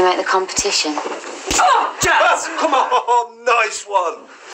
to make the competition. Oh, Jazz! Come on! Oh, nice one.